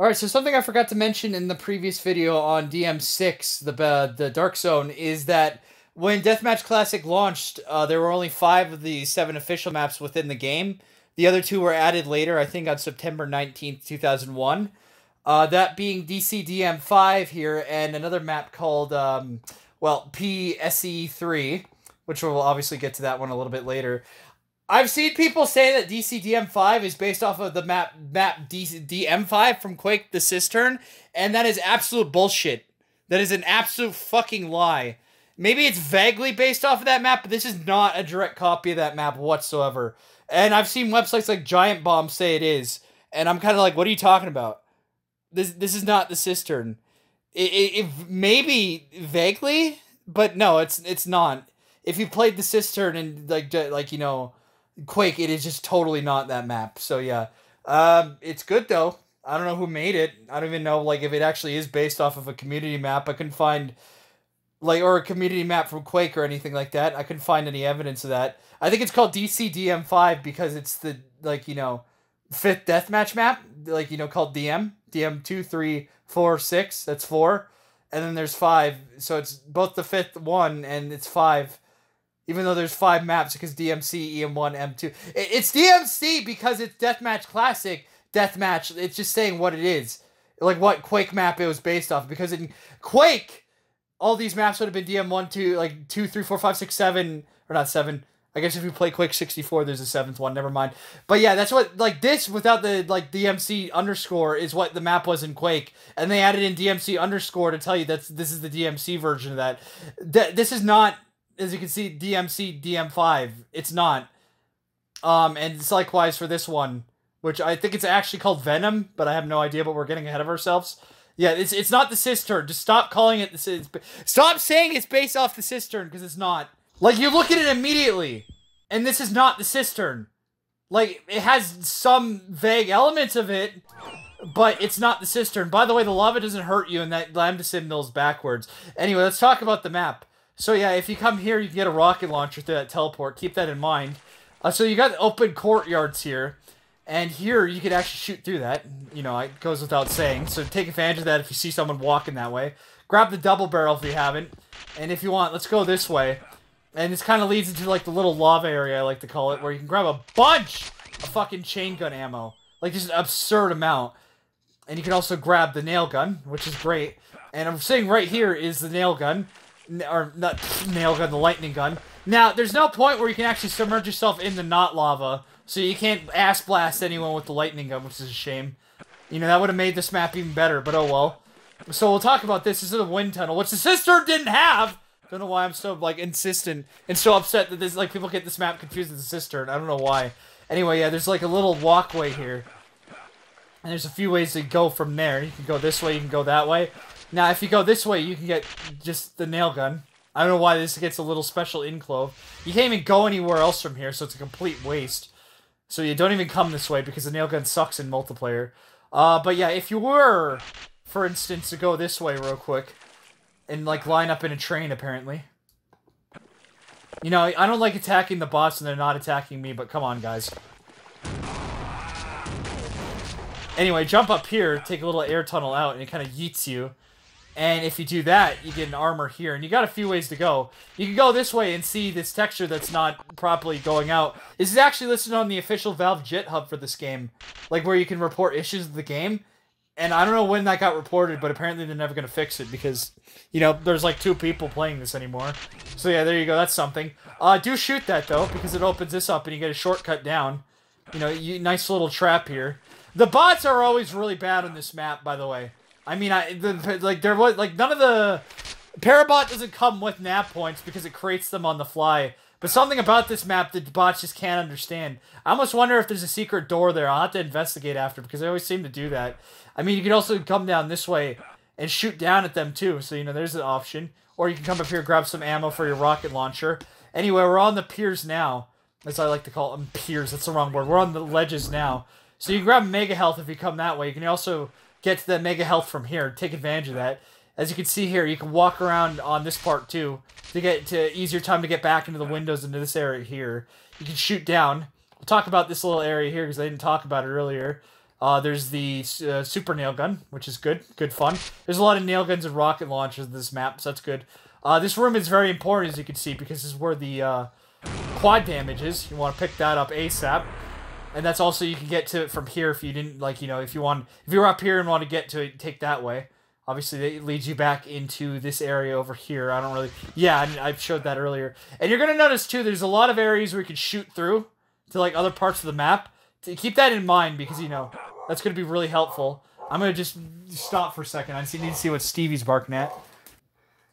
All right, so something I forgot to mention in the previous video on DM6, the uh, the Dark Zone, is that when Deathmatch Classic launched, uh, there were only five of the seven official maps within the game. The other two were added later, I think on September 19th, 2001. Uh, that being DCDM5 here, and another map called, um, well, PSE3, which we'll obviously get to that one a little bit later. I've seen people say that DCDM5 is based off of the map map DM5 from Quake the Cistern, and that is absolute bullshit. That is an absolute fucking lie. Maybe it's vaguely based off of that map, but this is not a direct copy of that map whatsoever. And I've seen websites like Giant Bomb say it is, and I'm kind of like, what are you talking about? This this is not the Cistern. It, it, it maybe vaguely, but no, it's it's not. If you played the Cistern and like like you know Quake, it is just totally not that map. So yeah, um, it's good though. I don't know who made it. I don't even know like if it actually is based off of a community map. I couldn't find like or a community map from Quake or anything like that. I couldn't find any evidence of that. I think it's called DCDM five because it's the like you know fifth deathmatch map, like you know called DM DM two three four six. That's four, and then there's five. So it's both the fifth one and it's five even though there's five maps because DMC, EM1, M2. It's DMC because it's Deathmatch Classic Deathmatch. It's just saying what it is. Like what Quake map it was based off. Because in Quake, all these maps would have been DM1, 2, like 2, 3, 4, 5, 6, 7, or not 7. I guess if you play Quake 64, there's a seventh one. Never mind. But yeah, that's what like this without the like DMC underscore is what the map was in Quake, and they added in DMC underscore to tell you that this is the DMC version of that. Th- this is not as you can see, DMC DM5. It's not. Um, and it's likewise for this one, which I think it's actually called Venom, but I have no idea. But we're getting ahead of ourselves. Yeah, it's it's not the cistern. Just stop calling it the cistern. Stop saying it's based off the cistern because it's not. Like you look at it immediately, and this is not the cistern. Like it has some vague elements of it, but it's not the cistern. By the way, the lava doesn't hurt you, and that lambda sim is backwards. Anyway, let's talk about the map. So yeah, if you come here, you can get a rocket launcher through that teleport. Keep that in mind. Uh, so you got open courtyards here. And here, you can actually shoot through that. You know, it goes without saying. So take advantage of that if you see someone walking that way. Grab the double barrel if you haven't. And if you want, let's go this way. And this kind of leads into, like, the little lava area, I like to call it, where you can grab a bunch of fucking chain gun ammo. Like, just an absurd amount. And you can also grab the nail gun, which is great. And I'm saying right here is the nail gun or not nail gun, the lightning gun. Now, there's no point where you can actually submerge yourself in the not lava, so you can't ass blast anyone with the lightning gun, which is a shame. You know, that would have made this map even better, but oh well. So we'll talk about this. This is a wind tunnel, which the cistern didn't have. Don't know why I'm so like insistent and so upset that this like people get this map confused with the cistern. I don't know why. Anyway, yeah, there's like a little walkway here. And there's a few ways to go from there. You can go this way, you can go that way. Now, if you go this way, you can get just the nail gun. I don't know why this gets a little special enclave. You can't even go anywhere else from here, so it's a complete waste. So you don't even come this way because the nail gun sucks in multiplayer. Uh, but yeah, if you were, for instance, to go this way real quick, and like line up in a train, apparently. You know, I don't like attacking the boss and they're not attacking me, but come on, guys. Anyway, jump up here, take a little air tunnel out, and it kind of yeets you. And if you do that, you get an armor here. And you got a few ways to go. You can go this way and see this texture that's not properly going out. This is actually listed on the official Valve GitHub for this game. Like, where you can report issues of the game. And I don't know when that got reported, but apparently they're never going to fix it because, you know, there's like two people playing this anymore. So yeah, there you go. That's something. Uh, do shoot that, though, because it opens this up and you get a shortcut down. You know, you, nice little trap here. The bots are always really bad on this map, by the way. I mean, I the, like there was like none of the Parabot doesn't come with nav points because it creates them on the fly. But something about this map that bots just can't understand. I almost wonder if there's a secret door there. I'll have to investigate after because they always seem to do that. I mean, you can also come down this way and shoot down at them too. So, you know, there's an option. Or you can come up here grab some ammo for your rocket launcher. Anyway, we're on the piers now. As I like to call them, piers. That's the wrong word. We're on the ledges now. So you can grab Mega Health if you come that way. You can also get to the mega health from here. Take advantage of that. As you can see here, you can walk around on this part too to get to easier time to get back into the windows into this area here. You can shoot down. We'll talk about this little area here because I didn't talk about it earlier. Uh, there's the uh, super nail gun, which is good, good fun. There's a lot of nail guns and rocket launchers in this map, so that's good. Uh, this room is very important, as you can see, because this is where the uh, quad damage is. You want to pick that up ASAP. And that's also, you can get to it from here if you didn't, like, you know, if you want, if you're up here and want to get to it, take that way. Obviously, it leads you back into this area over here. I don't really... Yeah, I showed that earlier. And you're to notice, too, there's a lot of areas where you can shoot through to, like, other parts of the map. To keep that in mind, because, you know, that's to be really helpful. I'm to just stop for a second. I need to see what Stevie's barking at.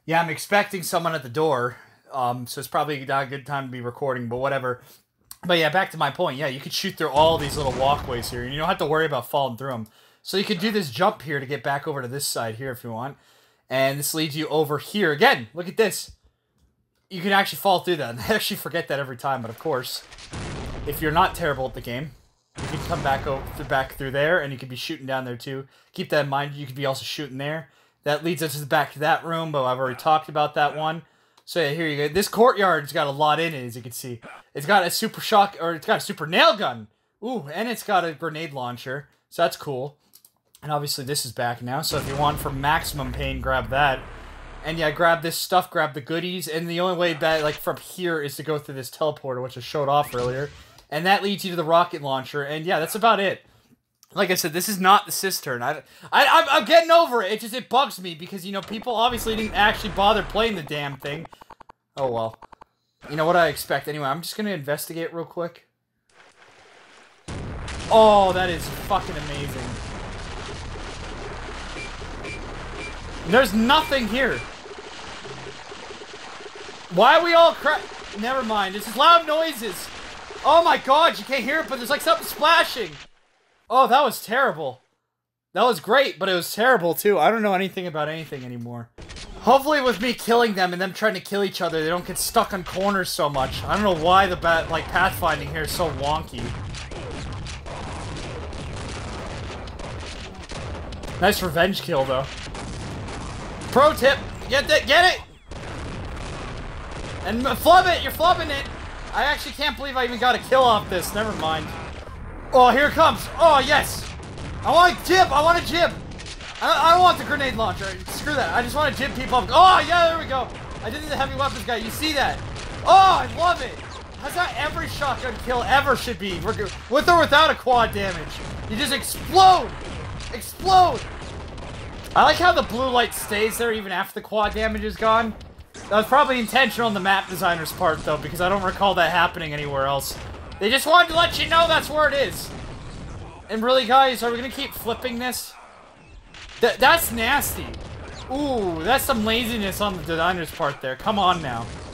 Yeah, I'm expecting someone at the door. Um, so it's probably not a good time to be recording, but whatever. But yeah, back to my point. Yeah, you could shoot through all these little walkways here, and you don't have to worry about falling through them. So you could do this jump here to get back over to this side here if you want. And this leads you over here. Again, look at this. You can actually fall through that. And I actually forget that every time, but of course, if you're not terrible at the game, you can come back over, back through there, and you could be shooting down there too. Keep that in mind. You could be also shooting there. That leads us back to that room, but I've already talked about that one. So yeah, here you go. This courtyard's got a lot in it, as you can see. It's got a super shock, or it's got a super nail gun. Ooh, and it's got a grenade launcher. So that's cool. And obviously this is back now, so if you want for maximum pain, grab that. And yeah, grab this stuff, grab the goodies, and the only way back, like, from here is to go through this teleporter, which I showed off earlier. And that leads you to the rocket launcher, and yeah, that's about it. Like I said, this is not the cistern. I, I, I'm getting over it. It just, it bugs me, because, you know, people obviously didn't actually bother playing the damn thing. Oh, well. You know what I expect. Anyway, I'm just gonna investigate real quick. Oh, that is fucking amazing. There's nothing here. Why are we all cra- Never mind. It's loud noises. Oh my god, you can't hear it, but there's like something splashing. Oh, that was terrible. That was great, but it was terrible too. I don't know anything about anything anymore. Hopefully with me killing them and them trying to kill each other, they don't get stuck on corners so much. I don't know why the bat like pathfinding here is so wonky. Nice revenge kill though. Pro tip, get that, get it! And flub it, you're flubbing it! I actually can't believe I even got a kill off this, never mind. Oh, here it comes! Oh, yes! I want a gib, I want a gib! I, I don't want the grenade launcher, screw that, I just want to gib people up. Oh, yeah, there we go! I did the heavy weapons guy, you see that? Oh, I love it! That's how every shotgun kill ever should be, with or without a quad damage. You just explode! Explode! I like how the blue light stays there even after the quad damage is gone. That was probably intentional on the map designer's part, though, because I don't recall that happening anywhere else. They just wanted to let you know that's where it is. And really, guys, are we going to keep flipping this? Th that's nasty. Ooh, that's some laziness on the designer's part there. Come on now.